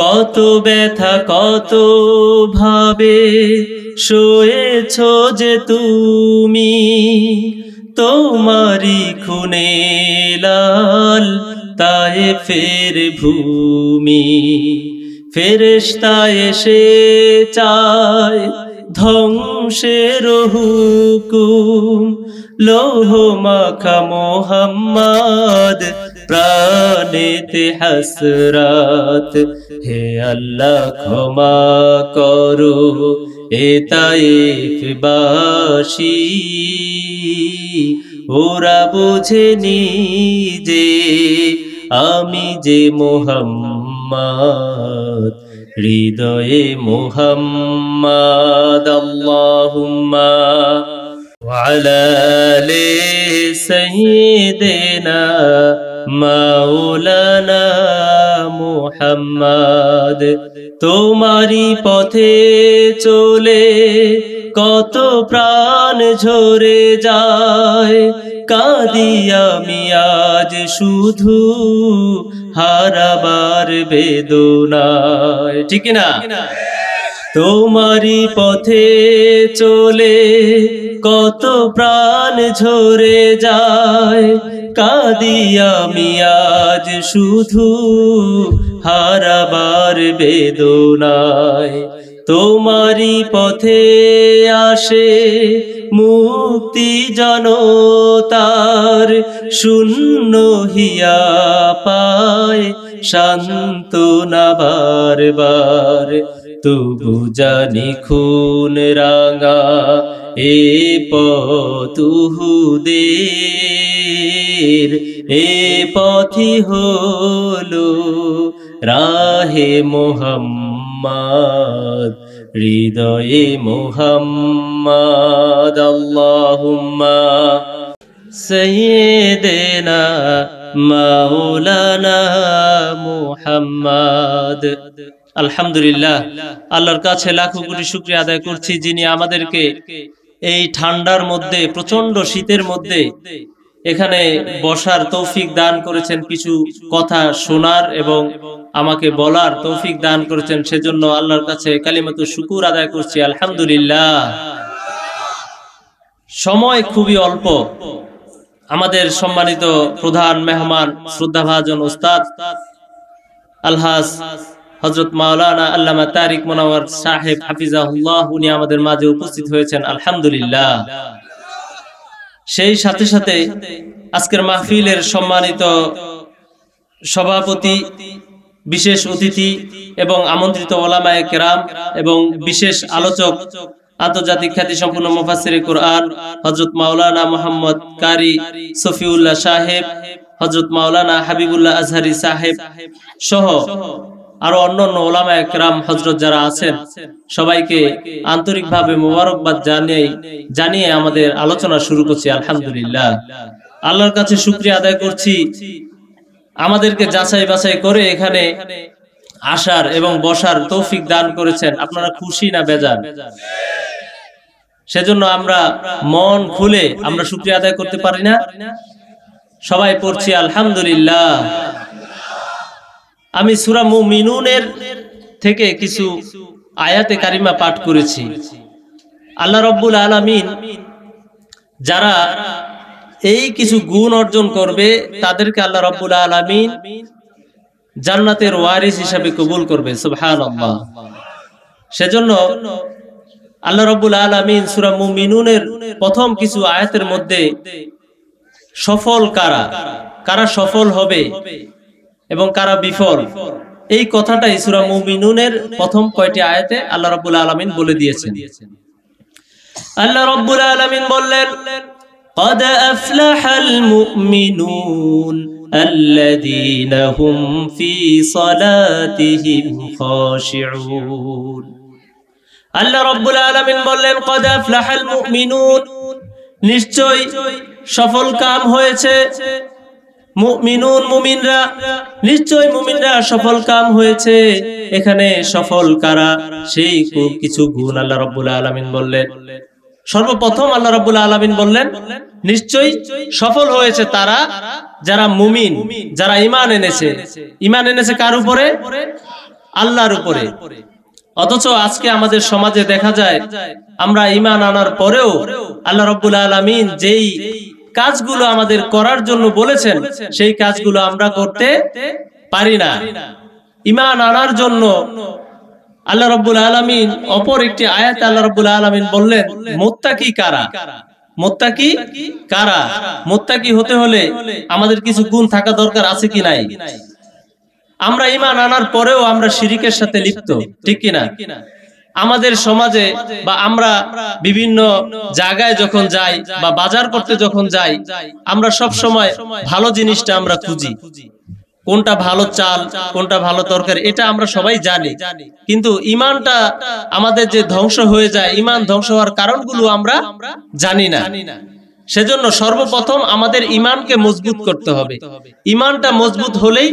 কত ব্যথা, কত ভাবে শোয়েছ যে তুমি তোমারি খুনে লাল তাই ফের ভূমি। ফেরেশতা এসে চায় ধ্বংসের হুকুম, লৌহ মাখা মোহাম্মদ প্রাণেতে হাসরাত। হে আল্লাহ ক্ষমা করো, এ তাইফবাসী ওরা বোঝেনি যে আমি যে মোহাম্মদ। হৃদয়ে মোহাম্মদ আল্লাহুম্মা। ওয়ালা লে মাওলানা মুহাম্মদ তোমারি পথে চলে কত প্রাণ ঝরে যায়। কাঁদি আমি আজ শুধু হারাবার বেদনায়। ঠিক না তোমারি পথে চলে কত প্রাণ ঝরে যায়। কাঁদি আমি আজ শুধু হারাবার বেদনায়। তোমারি পথে আসে মুক্তি জনতার শূন্য হিয়া পায় শান্ত না বারবার। তবু জানি খুন রাঙা এ পতুহুদের এ পথি হলো রাহে মোহাম্মদ, হৃদয়ে মোহাম্মদ, আল্লাহুম্মা সৈয়দেনা মাওলানা মুহাম্মদ। আলহামদুলিল্লাহ, আল্লাহর কাছে লাখো কোটি শুক্রিয়া আদায় করছি যিনি আমাদেরকে এই ঠান্ডার মধ্যে প্রচণ্ড শীতের মধ্যে এখানে বসার তৌফিক দান করেছেন কিছু কথা শোনার এবং আমাকে বলার তৌফিক দান করেছেন। সেজন্য আল্লাহর কাছে কালিমাতু শুকুর আদায় করছি। আলহামদুলিল্লাহ। সময় খুবই অল্প। আমাদের সম্মানিত প্রধান মেহমান, শ্রদ্ধাভাজন ওস্তাদ আলহাজ হজরত মাওলানা আল্লামা তারিক মোনাওয়ার সাহেব হাফিজাহুল্লাহ, উনি আমাদের মাঝে উপস্থিত হয়েছেন। আলহামদুলিল্লাহ। সেই সাথে সাথে আজকের মাহফিলের সম্মানিত সভাপতি, বিশেষ অতিথি এবং আমন্ত্রিত ওলামায়ে কেরাম এবং বিশেষ আলোচক আন্তর্জাতিক খ্যাতি সম্পূর্ণ মুফাসির কোরআন হজরত মাওলানা মোহাম্মদ কারি সফিউল্লাহ সাহেব হজরত মাওলানা হাবিবুল্লাহ আজহারি সাহেব সহ আরও অন্যান্য ওলামা একরাম হজরত যারা আছেন, সবাইকে আন্তরিকভাবে মোবারকবাদ জানিয়ে জানিয়ে আমাদের আলোচনা শুরু করছি, আলহামদুলিল্লাহ। আল্লাহর কাছে শুক্রিয়া আদায় করছি। আমাদেরকে যাচাই বাছাই করে এখানে আসার এবং বসার তৌফিক দান করেছেন। আপনারা খুশি না বেজান সেজন্য আমরা মন খুলে আমরা শুক্রিয়া আদায় করতে পারি না। সবাই পড়ছি, আলহামদুলিল্লাহ। আমি সুরা মুমিনুনের থেকে কিছু আয়াতে কারিমা পাঠ করেছি। আল্লাহ রব্বুল আলামিন যারা এই কিছু গুণ অর্জন করবে, তাদেরকে আল্লাহ রব্বুল আলামিন জান্নাতের ওয়ারিস হিসাবে কবুল করবে, সুবহানাল্লাহ। সেজন্য আল্লাহ রব্বুল আলামিন সূরা মুমিনুনের প্রথম কিছু আয়াতের মধ্যে সফল কারা? কারা সফল হবে? এবং কারা বিফল এই কথাটাই সূরা মুমিনুনের প্রথম কয়টি আয়াতে আল্লাহ রাব্বুল আলামিন বলে দিয়েছেন আল্লাহ রাব্বুল আলামিন বললেন قد أفلح المؤمنون الذين هم في صلاتهم خاشعون আল্লাহ রাব্বুল আলামিন বললেন قد أفلح المؤمنون নিশ্চয় সফল কাম হয়েছে নিশ্চয় সফল হয়েছে। তারা যারা মুমিন, যারা ঈমান এনেছে। ঈমান এনেছে কার উপরে? আল্লাহর উপরে। অথচ আজকে আমাদের সমাজে দেখা যায়, আমরা ইমান আনার পরেও আল্লাহ রব্বুল আলমিন যেই কাজগুলো আমাদের করার জন্য বলেছেন, সেই কাজগুলো আমরা করতে পারি না। ইমান আনার জন্য আল্লাহ রব্বুল আলমিন অপর একটি আয়াত আল্লাহ রব্বুল আলমিন বললেন, মোত্তাকি কারা? মোত্তাকি কারা? মোত্তাকি হতে হলে আমাদের কিছু গুণ থাকা দরকার আছে কি নাই? আমরা ইমান আনার পরেও আমরা শিরিকের সাথে লিপ্ত, ঠিক কিনা? আমাদের সমাজে বা আমরা বিভিন্ন জায়গায় যখন যাই বা বাজার করতে যখন যাই, আমরা সব সময় ভালো জিনিসটা আমরা খুঁজি। কোনটা ভালো চাল, কোনটা ভালো তরকারি, এটা আমরা সবাই জানি। কিন্তু ইমানটা আমাদের যে ধ্বংস হয়ে যায়, ইমান ধ্বংস হওয়ার কারণগুলো আমরা জানি না। সেজন্য সর্বপ্রথম আমাদের ইমানকে মজবুত করতে হবে। ইমানটা মজবুত হলেই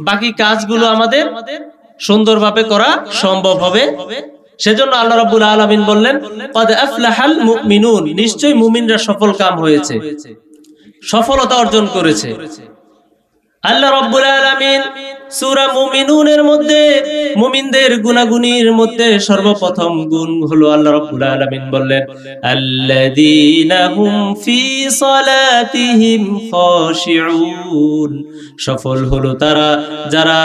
বাকি কাজগুলো আমাদের সুন্দরভাবে করা সম্ভব হবে। সেজন্য আল্লাহ রাব্বুল আলামিন বললেন, কদ আফলাহাল মুমিনুন। নিশ্চয়ই মুমিনরা সফল কাম হয়েছে, সফলতা অর্জন করেছে। আল্লাহ রাব্বুল আলামিন সূরা মুমিনুনের মধ্যে, মুমিনদের গুনাগুনির মধ্যে সর্বপ্রথম গুণ হলো আল্লাহ রাব্বুল আলামিন বললেন, আল্লাযীনা হুম ফি সালাতিহিম খাশিউন। সফল হলো তারা, যারা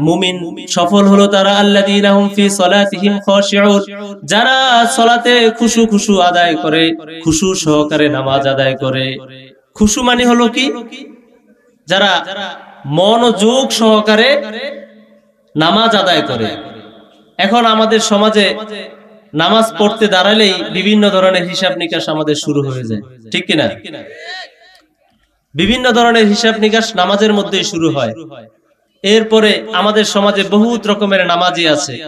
মুমিন, সফল হলো তারা, আল্লাযীনা হুম ফি সালাতিহিম খাশিউন। যারা সালাতে খুশু খুশু আদায় করে, খুশু সহকারে নামাজ আদায় করে। খুশু মানে হলো কি? যারা মনোযোগ সহকারে নামাজ আদায় করে। এখন আমাদের সমাজে নামাজ পড়তে দাঁড়ালেই বিভিন্ন ধরনের হিসাব নিকাশ আমাদের শুরু হয়ে যায়। ঠিক কিনা? বিভিন্ন ধরনের হিসাব নিকাশ নামাজের মধ্যেই শুরু হয়। এরপরে আমাদের সমাজে বহুত রকমের নামাজি আছে।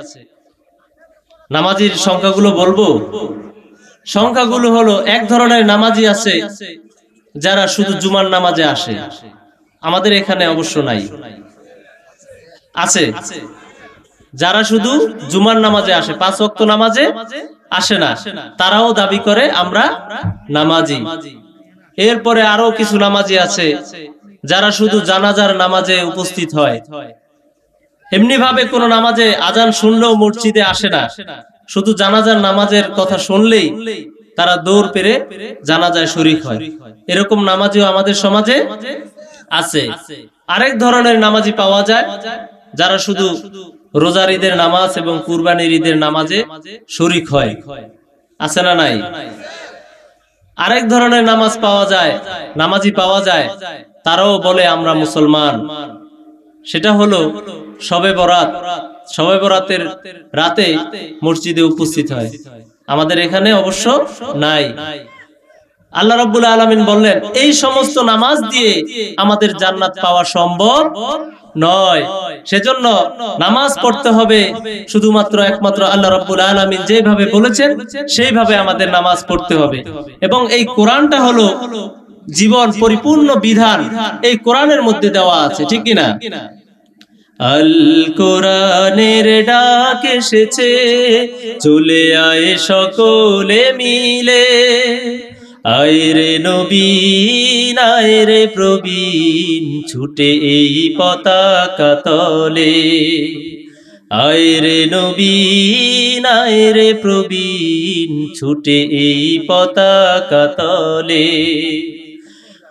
নামাজির সংখ্যাগুলো বলব? সংখ্যাগুলো হলো এক ধরনের নামাজি আছে যারা শুধু জুমার নামাজে আসে। আমাদের এখানে অবশ্য নাই। আছে। যারা শুধু জুমার নামাজে আসে, পাঁচ ওয়াক্ত নামাজে আসে না, তারাও দাবি করে আমরা নামাজি। এরপরে আরও কিছু নামাজি আছে, যারা শুধু জানাজার নামাজে উপস্থিত হয়। এমনি ভাবে কোন নামাজে আজান শুনলেও মসজিদে আসে না। শুধু জানাজার নামাজের কথা শুনলেই তারা দৌড় পেরে জানাজায় শরিক হয়। এরকম নামাজিও আমাদের সমাজে আছে। আরেক ধরনের নামাজি পাওয়া যায় যারা শুধু রোজার ঈদের নামাজ এবং কুরবানির ঈদের নামাজে শরিক হয়। আছে না নাই? আরেক ধরনের নামাজ পাওয়া যায় নামাজি পাওয়া যায় তারাও বলে আমরা মুসলমান। সেটা হলো সবে বরাত। সবে বরাতের রাতে মসজিদে উপস্থিত হয়। আমাদের এখানে অবশ্য নাই। আল্লাহ রব্বুল আলমিন বললেন, এই সমস্ত নামাজ দিয়ে আমাদের জান্নাত পাওয়া সম্ভব নয়। সেজন্য নামাজ পড়তে হবে। শুধুমাত্র একমাত্র আল্লাহ রব্বুল আলমিন যেভাবে বলেছেন, সেইভাবে আমাদের নামাজ পড়তে হবে। এবং এই কোরআনটা হলো জীবন পরিপূর্ণ বিধান। এই কোরআনের মধ্যে দেওয়া আছে, ঠিক কিনা? আল কোরআনের ডাক এসেছে, চলে আয় সকলে মিলে। আয়রে নবীন আয়রে প্রবীণ, ছুটে এই পতাকা তলে। আয়রে নবীন আয়রে প্রবীণ, ছুটে এই পতাকা তলে।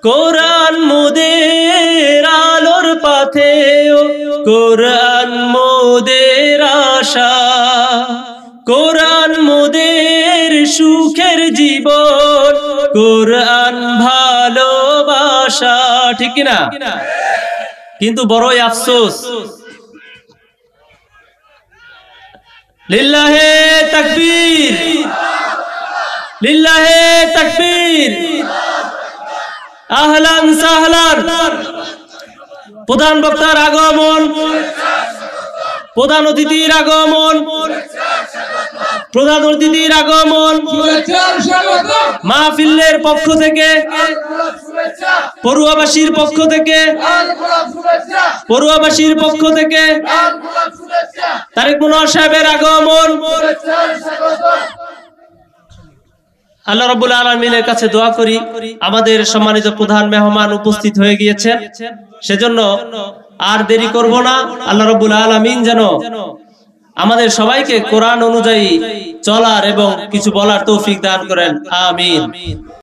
কোরআন মোদের আলোর পাথে কোরআন মোদের আশা। কোরআন ভালোবাসা, ঠিক কিনা? কিন্তু বড়ই আফসোস। লিল্লাহে তাকবীর। লিল্লাহে তাকবীর। আহলান সাহলান। প্রধান বক্তার আগমন। প্রধান অতিথির আগমন। প্রধান অতিথির আগমন। মাহফিলের পক্ষ থেকে পড়ুয়াবাসীর পক্ষ থেকে পড়ুয়াবাসীর পক্ষ থেকে তারেক মনোয়ার সাহেবের আগমন। আল্লাহ রবুল আলমিনের কাছে দোয়া করি আমাদের সম্মানিত প্রধান মেহমান উপস্থিত হয়ে গিয়েছেন। সেজন্য আর দেরি করব না। আল্লাহ রব্বুল আলমিন যেন আমাদের সবাইকে কোরআন অনুযায়ী চলার এবং কিছু বলার তৌফিক দান করেন। আমিন।